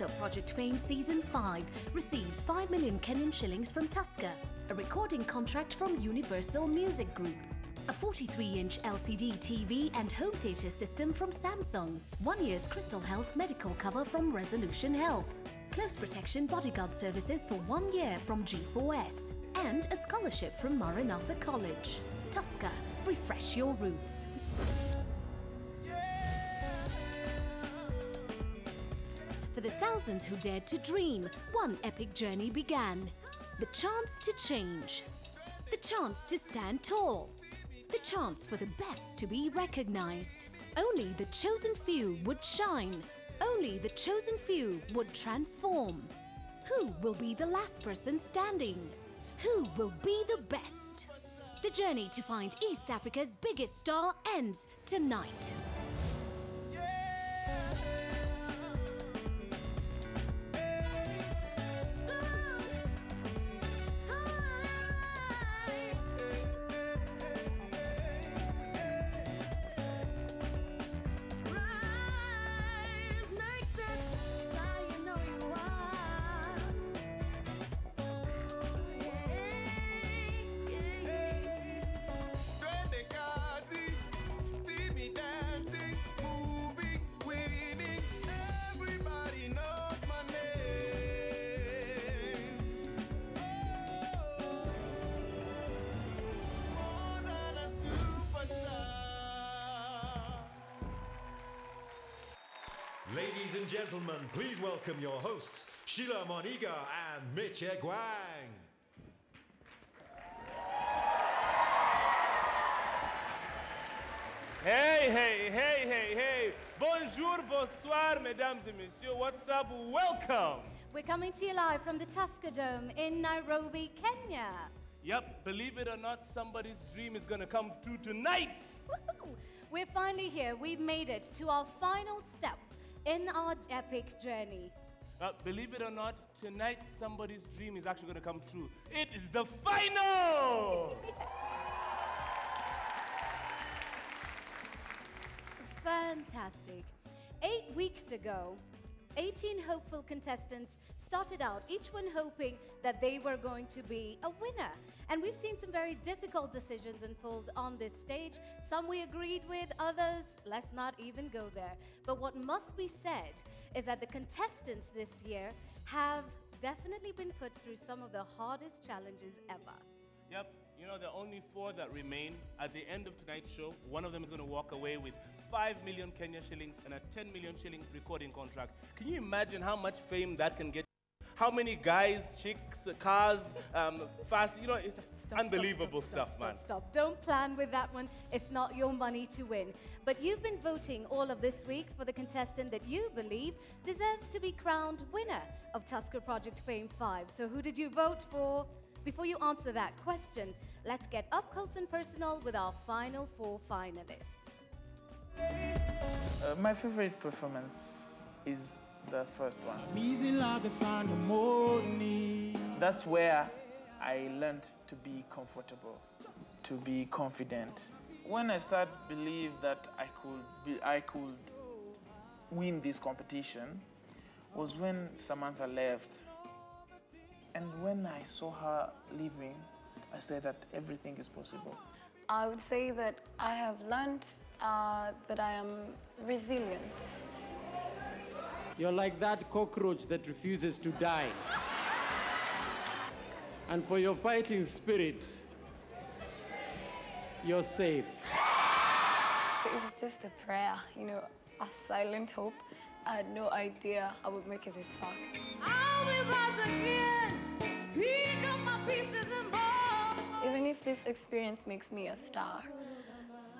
Tusker Project Fame Season 5 receives 5 million Kenyan shillings from Tusker, a recording contract from Universal Music Group, a 43-inch LCD TV and home theatre system from Samsung, one year's Crystal Health medical cover from Resolution Health, close protection bodyguard services for one year from G4S, and a scholarship from Maranatha College. Tusker, refresh your roots. For the thousands who dared to dream, one epic journey began. The chance to change. The chance to stand tall. The chance for the best to be recognized. Only the chosen few would shine. Only the chosen few would transform. Who will be the last person standing? Who will be the best? The journey to find East Africa's biggest star ends tonight. Ladies and gentlemen, please welcome your hosts, Sheila Mwanyigha and Mitch Egwang. Hey, hey, hey, hey, hey. Bonjour, bonsoir, mesdames et messieurs. What's up? Welcome. We're coming to you live from the Tusker Dome in Nairobi, Kenya. Yep, believe it or not, somebody's dream is gonna come true tonight. Woohoo! We're finally here. We've made it to our final step in our epic journey. Uh, believe it or not, tonight somebody's dream is actually gonna come true. It is the final! Fantastic. Eight weeks ago, 18 hopeful contestants started out, each one hoping that they were going to be a winner. And we've seen some very difficult decisions unfold on this stage. Some we agreed with, others, let's not even go there. But what must be said is that the contestants this year have definitely been put through some of the hardest challenges ever. Yep, you know, there are only four that remain. At the end of tonight's show, one of them is gonna walk away with 5 million Kenya shillings and a 10 million shilling recording contract. Can you imagine how much fame that can get? How many guys, chicks, cars, um, fast, you know, it's Stop, unbelievable stop, stop, stuff, stop, man. Stop, stop. Don't plan with that one. It's not your money to win. But you've been voting all of this week for the contestant that you believe deserves to be crowned winner of Tusker Project Fame 5. So who did you vote for? Before you answer that question, let's get up close and personal with our final four finalists. Uh, my favorite performance is the first one. Busy like a Sunday morning. That's where I learned to be comfortable, to be confident. When I started believe that I could be, I could win this competition was when Samantha left. And when I saw her leaving, I said that everything is possible. I would say that I have learned uh, that I am resilient. You're like that cockroach that refuses to die. And for your fighting spirit, you're safe. It was just a prayer, you know, a silent hope. I had no idea I would make it this far. Even if this experience makes me a star,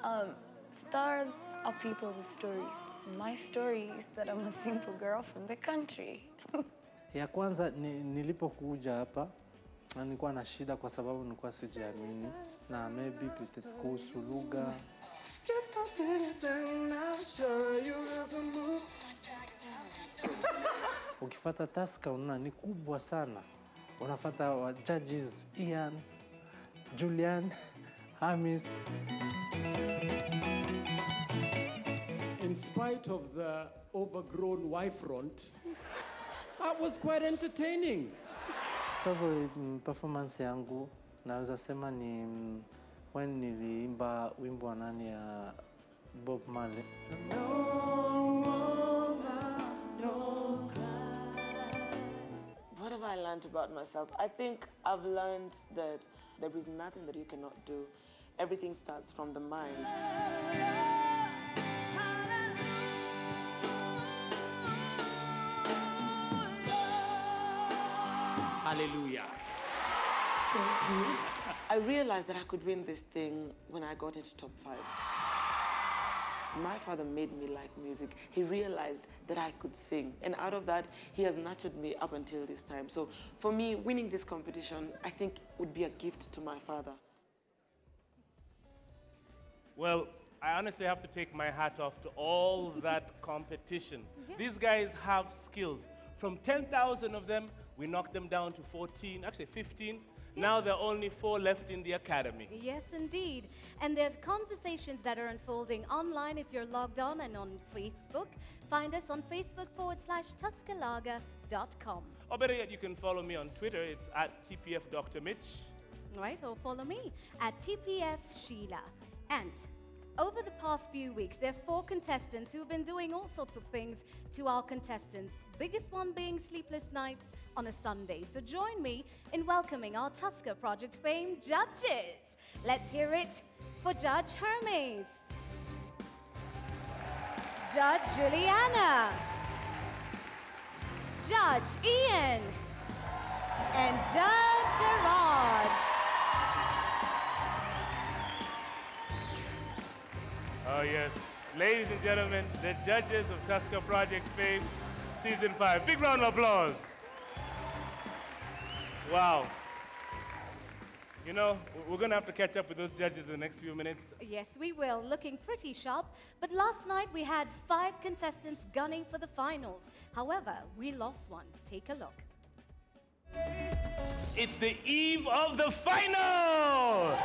um, stars are people with stories. My story is that I'm a simple girl from the country. Ya kwanza ni, nilipokuja hapa na nilikuwa na shida kwa sababu nilikuwa sijiamini na maybe kuhusu lugha. Ukifata taska unaona ni kubwa sana, unafata wa judges Ian, Julian, Hamis. Spite of the overgrown Y front, That was quite entertaining. Favorite mm, performance yangu naweza sema ni mm, when niliimba wimbo wa nani ya Bob Marley. What have I learned about myself? I think I've learned that there is nothing that you cannot do. Everything starts from the mind. Hallelujah. I realized that I could win this thing when I got into top five. My father made me like music. He realized that I could sing. And out of that, he has nurtured me up until this time. So for me, winning this competition, I think would be a gift to my father. Well, I honestly have to take my hat off to all that competition. These guys have skills. From 10,000 of them, we knocked them down to 14, actually 15. Now there are only four left in the academy. Yes, indeed. And there's conversations that are unfolding online if you're logged on and on Facebook. Find us on Facebook forward slash TuskerLager.com. Or better yet, you can follow me on Twitter. It's at TPF Dr. Mitch. Right? Or follow me at TPF Sheila. And over the past few weeks, there are four contestants who've been doing all sorts of things to our contestants. Biggest one being sleepless nights on a Sunday. So join me in welcoming our Tusker Project fame judges. Let's hear it for Judge Hermes, Judge Juliana, Judge Ian, and Judge Gerard. Oh, yes. Ladies and gentlemen, the judges of Tusker Project Fame Season 5. Big round of applause. Wow. You know, we're going to have to catch up with those judges in the next few minutes. Yes, we will. Looking pretty sharp. But last night we had five contestants gunning for the finals. However, we lost one. Take a look. It's the eve of the final!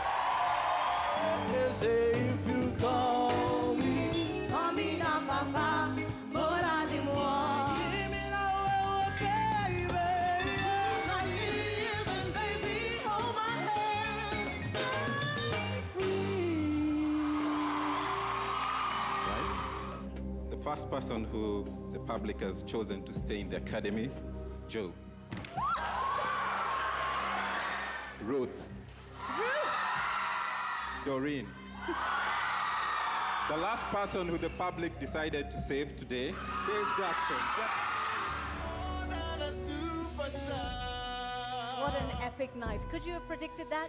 First person who the public has chosen to stay in the academy, Joe. Ruth. Doreen. the last person who the public decided to save today, Dave Jackson. What an epic night. Could you have predicted that?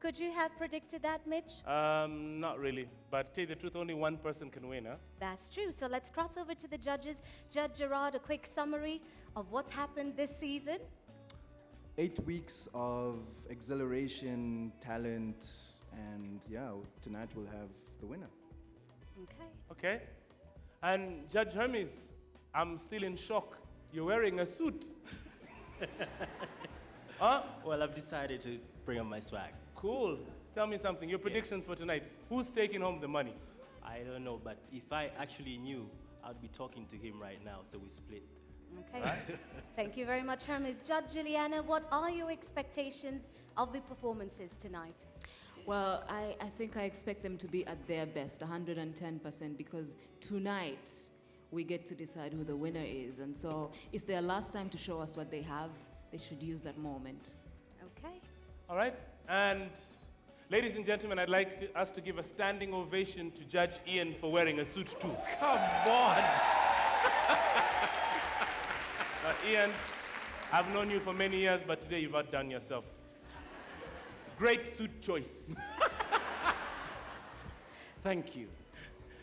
Could you have predicted that, Mitch? Um, not really. But to tell you the truth, only one person can win, huh? That's true. So let's cross over to the judges. Judge Gerard, a quick summary of what's happened this season. Eight weeks of exhilaration, talent, and yeah, tonight we'll have the winner. Okay. Okay. And Judge Hermes, I'm still in shock. You're wearing a suit. huh? Well, I've decided to bring up my swag. Cool. Tell me something. Your predictions for tonight. Who's taking home the money? I don't know, but if I actually knew, I'd be talking to him right now, so we split. Okay. Thank you very much, Hermes. Judge Juliana, what are your expectations of the performances tonight? Well, I, I think I expect them to be at their best, 110%, because tonight we get to decide who the winner is. And so it's their last time to show us what they have. They should use that moment. Okay. All right. And ladies and gentlemen, I'd like to, us to give a standing ovation to Judge Ian for wearing a suit too. Come on. Uh, Ian, I've known you for many years, but today you've outdone yourself. Great suit choice. Thank you.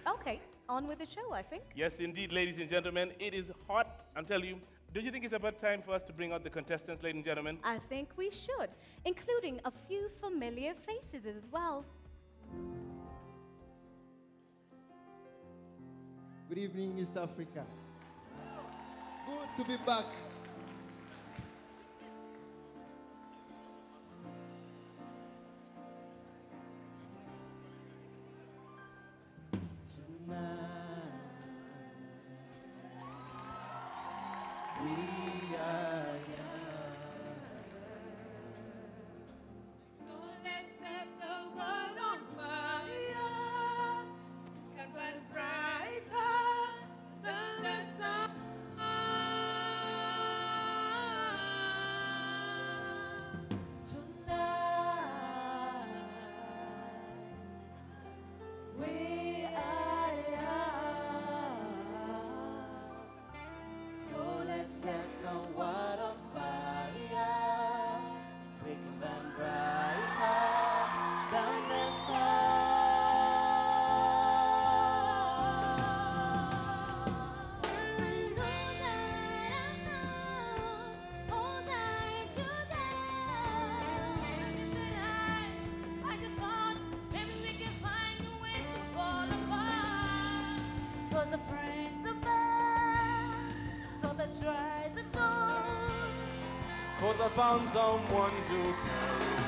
Okay, on with the show, I think. yes, indeed, ladies and gentlemen, it is hot. I'm telling you. Don't you think it's about time for us to bring out the contestants, ladies and gentlemen? I think we should, including a few familiar faces as well. Good evening, East Africa. Good to be back. We are Cause I found someone to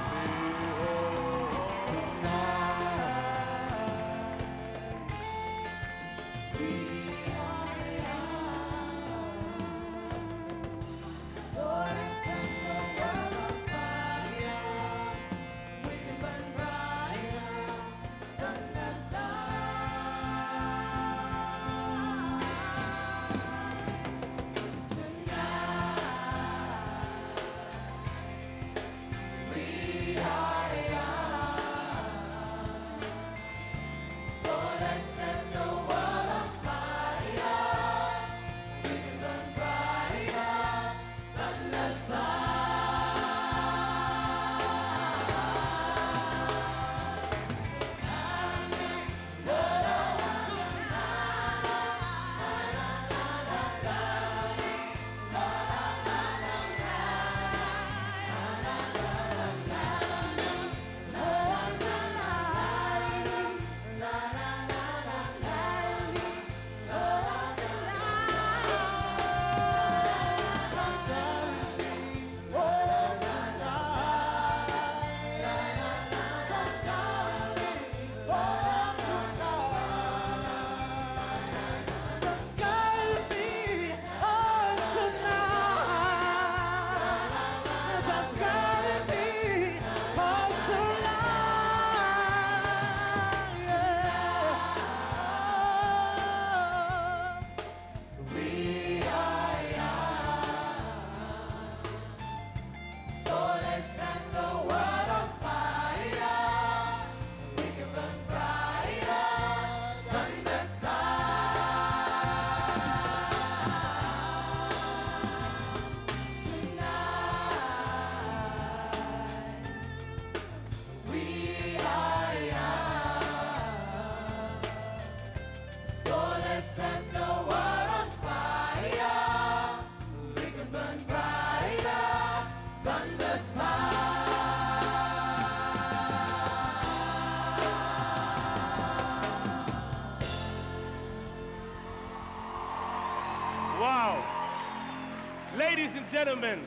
gentlemen,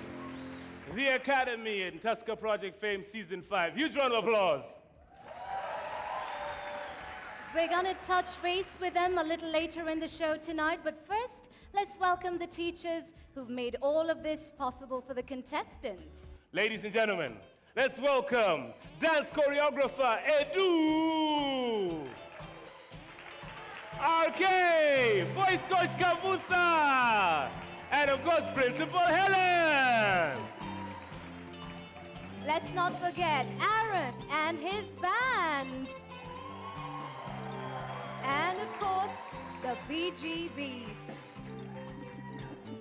the Academy and Tusker Project Fame Season 5. Huge round of applause. We're going to touch base with them a little later in the show tonight, but first, let's welcome the teachers who've made all of this possible for the contestants. Ladies and gentlemen, let's welcome dance choreographer Edu. RK, voice coach Kavutha, and of course, Principal Helen. Let's not forget Aaron and his band. And of course, the BGBs.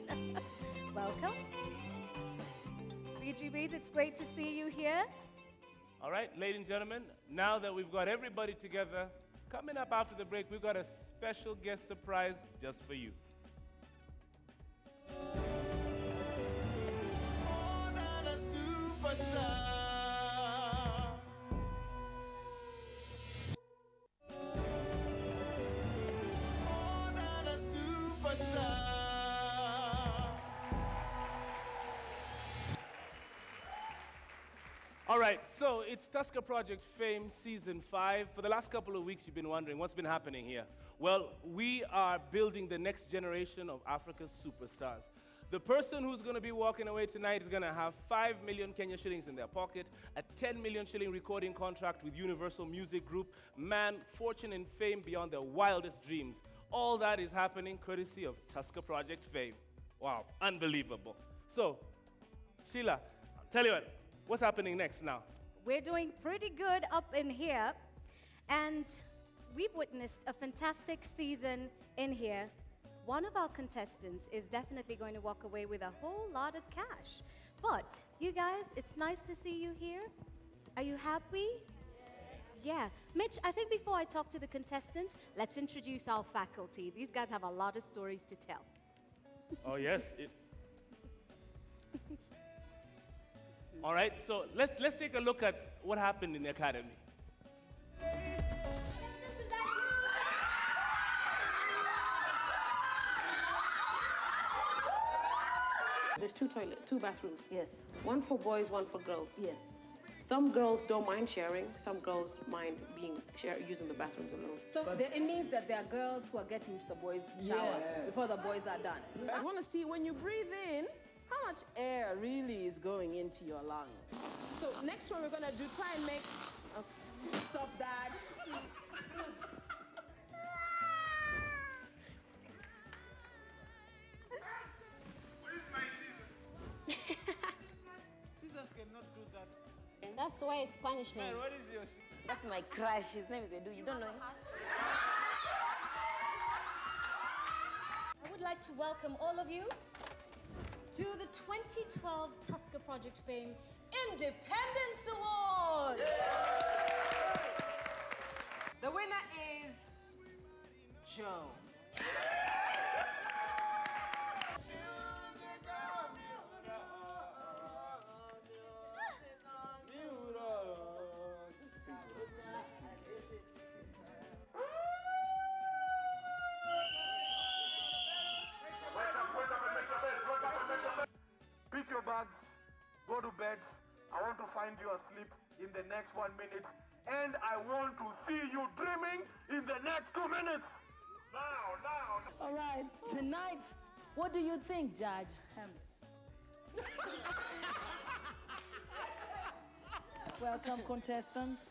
Welcome. BGBs, it's great to see you here. All right, ladies and gentlemen, now that we've got everybody together, coming up after the break, we've got a special guest surprise just for you. All right, so it's Tusker Project Fame Season 5. For the last couple of weeks, you've been wondering what's been happening here. Well, we are building the next generation of Africa's superstars. The person who's going to be walking away tonight is going to have 5 million Kenya shillings in their pocket, a 10 million shilling recording contract with Universal Music Group, man, fortune and fame beyond their wildest dreams. All that is happening courtesy of Tusker Project fame. Wow, unbelievable. So, Sheila, tell you what, what's happening next now? We're doing pretty good up in here, and we've witnessed a fantastic season in here. One of our contestants is definitely going to walk away with a whole lot of cash. But you guys, it's nice to see you here. Are you happy? Yeah. Mitch, I think before I talk to the contestants, let's introduce our faculty. These guys have a lot of stories to tell. Oh, yes. It... All right, so let's, let's take a look at what happened in the academy. There's two toilet, two bathrooms. Yes. One for boys, one for girls. Yes. Some girls don't mind sharing. Some girls mind being share, using the bathrooms alone. So it means that there are girls who are getting to the boys' shower Yeah. before the boys are done. I want to see when you breathe in, how much air really is going into your lungs. So next one we're gonna do, try and make. Okay. Stop that. That's why it's punishment. Man, what is your That's my crush. His name is Edu. You don't know him? I would like to welcome all of you to the 2012 Tusker Project Fame Independence Award. The winner is Joe. Find you asleep in the next one minute. And I want to see you dreaming in the next two minutes. Now, now. All right, tonight, what do you think, Judge Hermes? Welcome, contestants.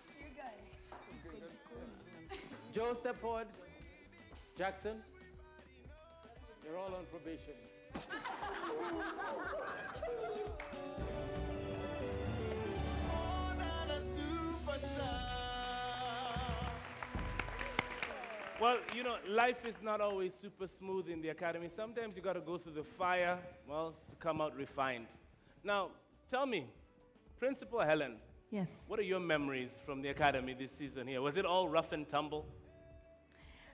Joe, step forward. Jackson, you're all on probation. Well, you know, life is not always super smooth in the academy. Sometimes you got to go through the fire, well, to come out refined. Now, tell me, Principal Helen. Yes. What are your memories from the academy this season here? Was it all rough and tumble?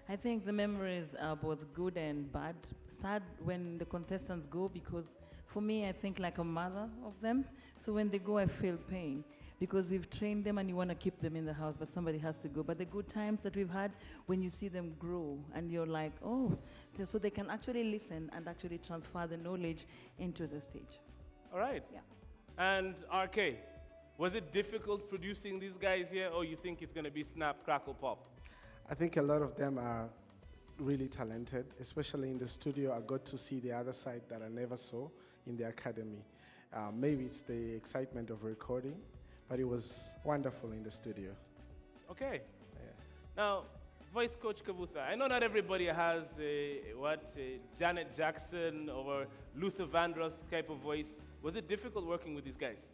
I think the memories are both good and bad. Sad when the contestants go because for me, I think like a mother of them. So when they go, I feel pain because we've trained them and you want to keep them in the house, but somebody has to go. But the good times that we've had when you see them grow and you're like, oh, so they can actually listen and actually transfer the knowledge into the stage. All right. Yeah. And RK, was it difficult producing these guys here, or you think it's going to be snap, crackle, pop? I think a lot of them are really talented, especially in the studio. I got to see the other side that I never saw in the academy. Uh, maybe it's the excitement of recording, but it was wonderful in the studio. Okay. Yeah. Now, voice coach Kavutha, I know not everybody has a, what, a Janet Jackson or Luther Vandross type of voice. Was it difficult working with these guys?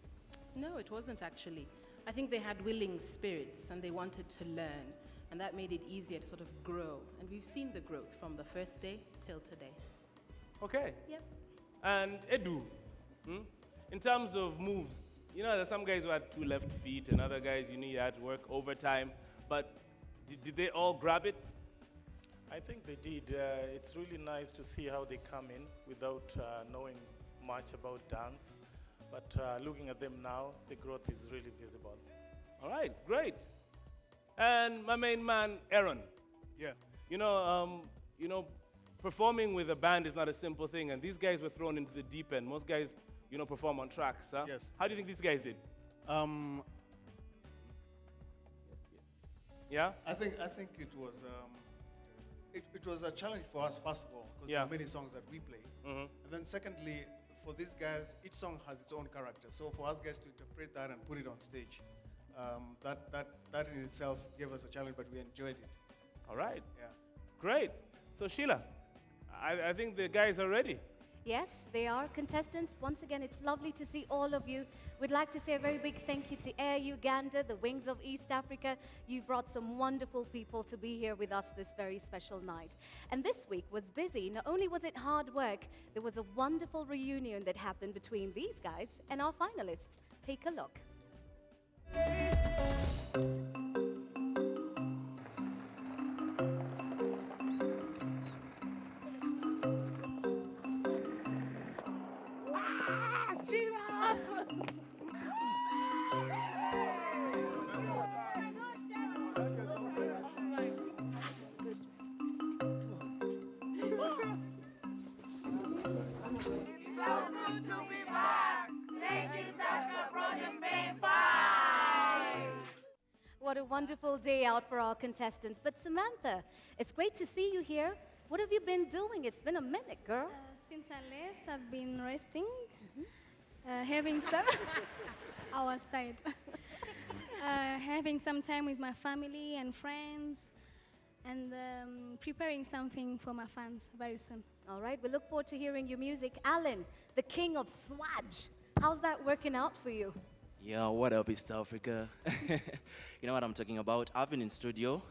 No, it wasn't actually. I think they had willing spirits and they wanted to learn, and that made it easier to sort of grow. And we've seen the growth from the first day till today. Okay. Yep. And Edu, hmm? in terms of moves, you know, there's some guys who had two left feet, and other guys you need had to work overtime. But did, did they all grab it? I think they did. Uh, it's really nice to see how they come in without uh, knowing much about dance. But uh, looking at them now, the growth is really visible. All right, great. And my main man, Aaron. Yeah. You know, um, you know, performing with a band is not a simple thing, and these guys were thrown into the deep end. Most guys, you know, perform on tracks. Huh? Yes. How do you think these guys did? Um, Yeah. I think I think it was um, it, it was a challenge for us, first of all, because Yeah. there are many songs that we play. Mhm. And then secondly, for these guys, each song has its own character. So for us guys to interpret that and put it on stage, um, that, that, that in itself gave us a challenge, but we enjoyed it. All right. Yeah. Great. So, Sheila, I, I think the guys are ready. Yes, they are contestants. Once again, it's lovely to see all of you. We'd like to say a very big thank you to Air Uganda, the Wings of East Africa. You've brought some wonderful people to be here with us this very special night. And this week was busy. Not only was it hard work, there was a wonderful reunion that happened between these guys and our finalists. Take a look. What a wonderful day out for our contestants. But Samantha, it's great to see you here. What have you been doing? It's been a minute, girl. Since I left, I've been resting, uh, having some. I was tired. uh, having some time with my family and friends, and um, preparing something for my fans very soon. All right, we look forward to hearing your music. Alan, the king of swag. How's that working out for you? Yeah, what up, East Africa? you know what I'm talking about? I've been in studio.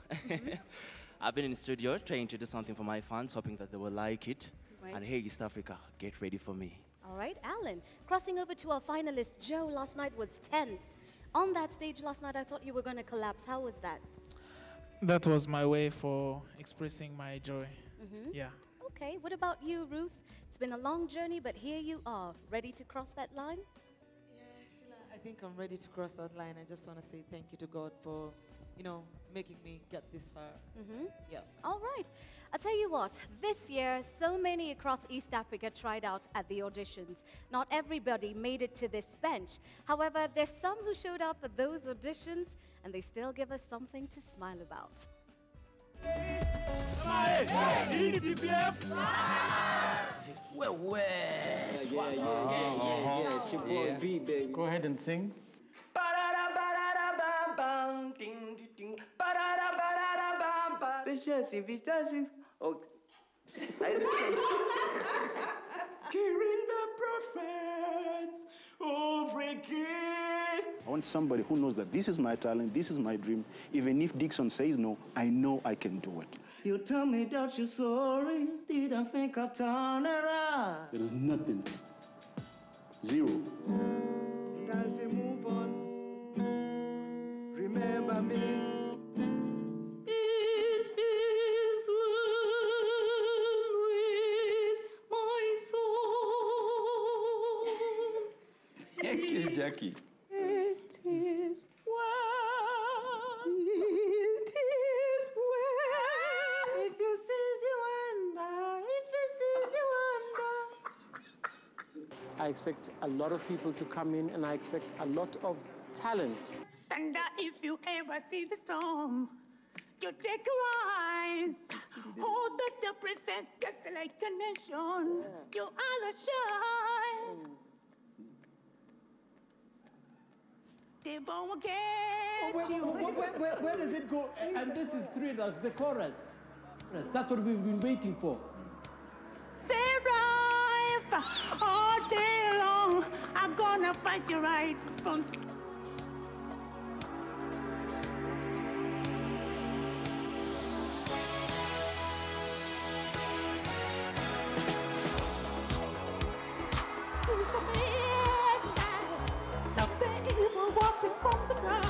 I've been in studio trying to do something for my fans, hoping that they will like it. Right. And hey, East Africa, get ready for me. All right, Alan. Crossing over to our finalist, Joe, last night was tense. On that stage last night, I thought you were going to collapse. How was that? That was my way for expressing my joy. Mhm. Yeah. Okay, what about you, Ruth? It's been a long journey, but here you are, ready to cross that line? I think I'm ready to cross that line. I just want to say thank you to God for, you know, making me get this far. Mm-hmm. Yeah. All right. I'll tell you what, this year, so many across East Africa tried out at the auditions. Not everybody made it to this bench. However, there's some who showed up at those auditions, and they still give us something to smile about. Well, well. Yeah, yeah, yeah, yeah, yeah, yeah. It's your boy B, baby. Go ahead and sing. Vicious, vicious. Oh, I just changed. Hearing the prophets over again. I want somebody who knows that this is my talent, this is my dream. Even if Dixon says no, I know I can do it. You tell me that you're sorry. Didn't think I'd turn around. There is nothing. Zero. You move on, remember me. Okay, Jackie. It is well. It is well. If you seize, you wonder. If you seize, you wonder. I expect a lot of people to come in, and I expect a lot of talent. Thunder, if you ever see the storm, you take your eyes, hold the the present just like a nation. You are the shine. They won't get Where, you. where, where, where- does it go? And this is three, that's the chorus. That's what we've been waiting for. Seraph, all day long, I'm gonna fight you right from walking from the ground.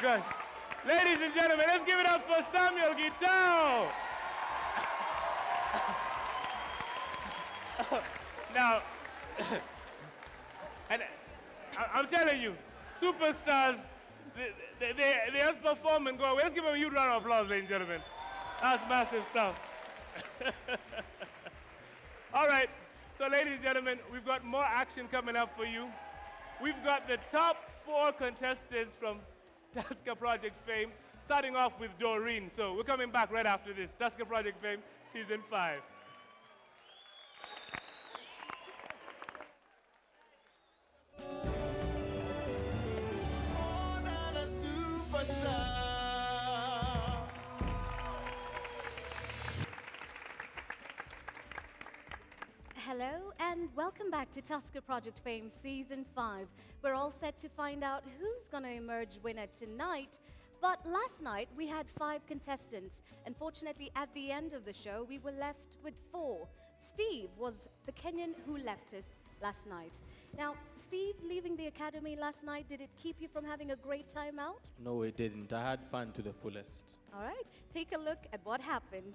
Gosh. Ladies and gentlemen, let's give it up for Samuel Gitau. now, and I- I'm telling you, superstars, they, they, they just perform and go away. Let's give them a huge round of applause, ladies and gentlemen. That's massive stuff. All right, so ladies and gentlemen, we've got more action coming up for you. We've got the top four contestants from Tusker Project fame, starting off with Doreen. So we're coming back right after this. Tusker Project fame, season five. Hello and welcome back to Tusker Project Fame Season 5. We're all set to find out who's going to emerge winner tonight. But last night we had five contestants. Unfortunately, at the end of the show, we were left with four. Steve was the Kenyan who left us last night. Now, Steve, leaving the academy last night, did it keep you from having a great time out? No, it didn't. I had fun to the fullest. All right, take a look at what happened.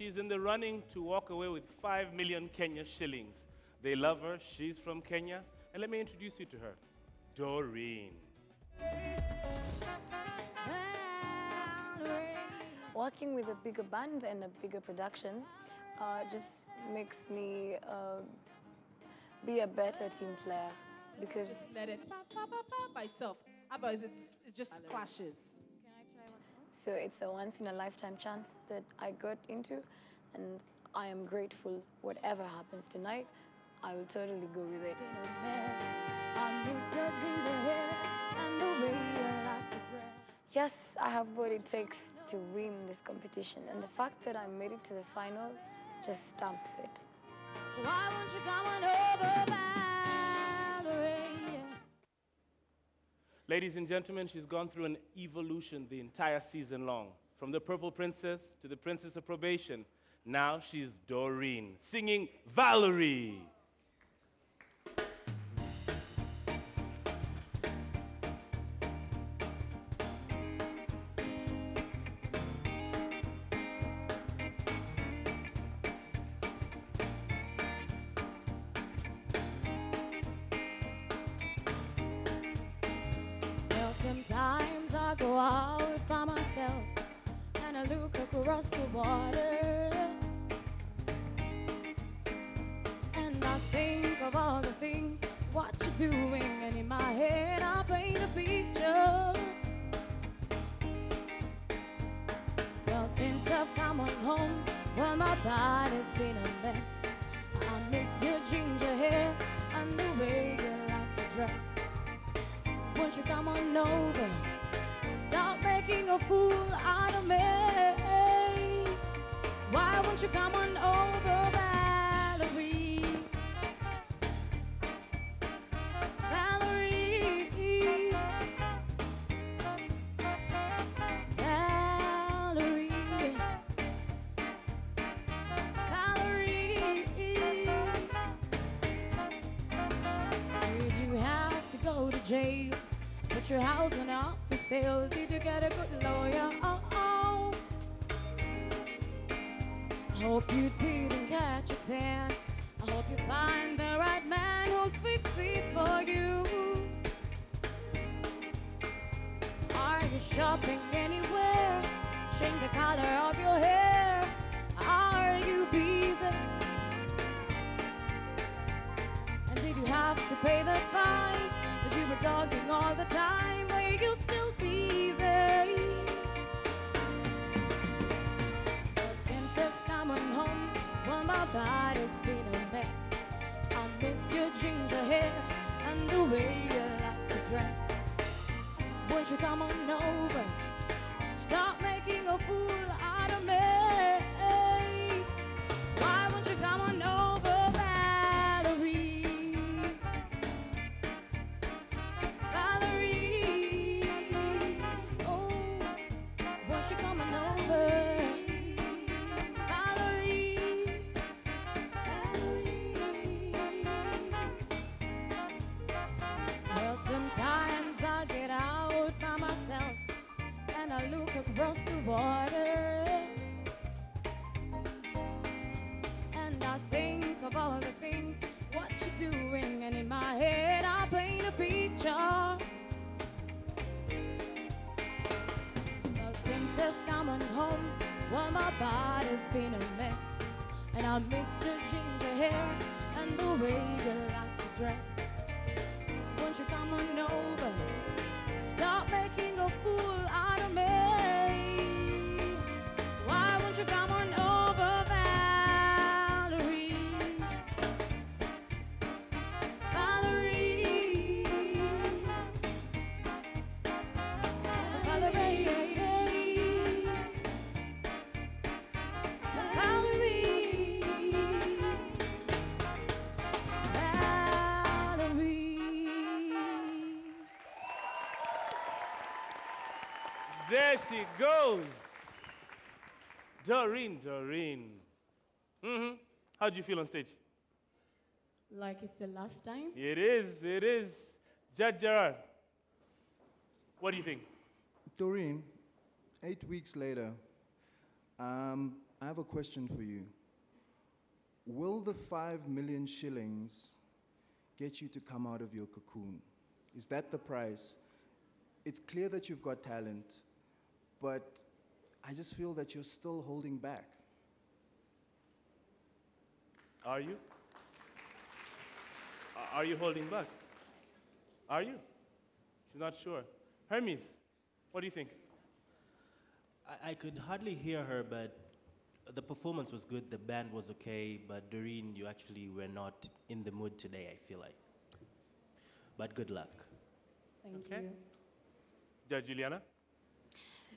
she's in the running to walk away with 5 million Kenya shillings. They love her, she's from Kenya, and let me introduce you to her Doreen. Working with a bigger band and a bigger production uh, just makes me uh, be a better team player because Just let it by itself. Otherwise, it's, it just clashes. So it's a once in a lifetime chance that I got into and I am grateful whatever happens tonight I will totally go with it. Yes, I have what it takes to win this competition and the fact that I made it to the final just stamps it. Why won't you come on over, Valerie? Ladies and gentlemen, she's gone through an evolution the entire season long. From the Purple Princess to the Princess of Probation. Now she's Doreen, singing Valerie. Go out by myself and I look across the water. And I think of all the things what you're doing, and in my head I paint a picture. Well, since I've come on home, well, my body's been a mess. I miss your ginger hair and the way you like to dress. Won't you come on over? Making a fool out of me. Why won't you come on over, Valerie? Valerie. Valerie. Valerie. Did you have to go to jail? Put your house on up Did you get a good lawyer? Oh, oh. Hope you didn't catch a tan. I hope you find the right man who'll fix it for you. Are you shopping anywhere? Change the color of your hair. Are you busy? And did you have to pay the fine? Cause you were talking all the time, my body's been a mess. I miss your ginger hair and the way you like to dress. Won't you come on over? Stop making a fool out of me. Why won't you come on over, dress. There she goes. Doreen, Doreen. Mm-hmm. How do you feel on stage? Like it's the last time? It is, it is. Judge Gerard, what do you think? Doreen, eight weeks later, um, I have a question for you. Will the five million shillings get you to come out of your cocoon? Is that the price? It's clear that you've got talent, but I just feel that you're still holding back. Are you? Are you holding back? Are you? She's not sure. Hermes, what do you think? I, I could hardly hear her, but the performance was good. The band was okay, but Doreen, you actually were not in the mood today. I feel like. But good luck. Thank Okay. you. Judge Juliana?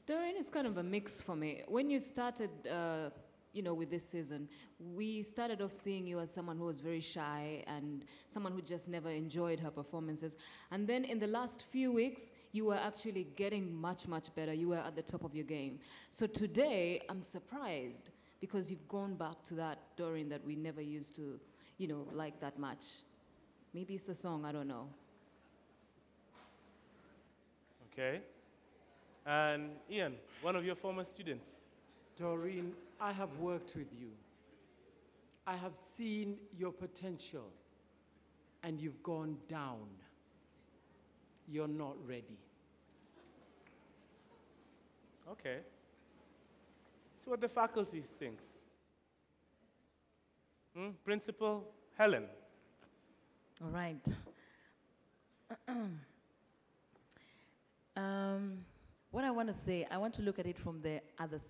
Doreen is kind of a mix for me. When you started, uh, you know, with this season, we started off seeing you as someone who was very shy and someone who just never enjoyed her performances. And then in the last few weeks, you were actually getting much, much better. You were at the top of your game. So today, I'm surprised because you've gone back to that Doreen that we never used to, you know, like that much. Maybe it's the song, I don't know. Okay. And Ian, one of your former students. Doreen, I have worked with you. I have seen your potential, and you've gone down. You're not ready. Okay. See what the faculty thinks. Hmm? Principal Helen. All right. um, what I want to say, I want to look at it from the other side.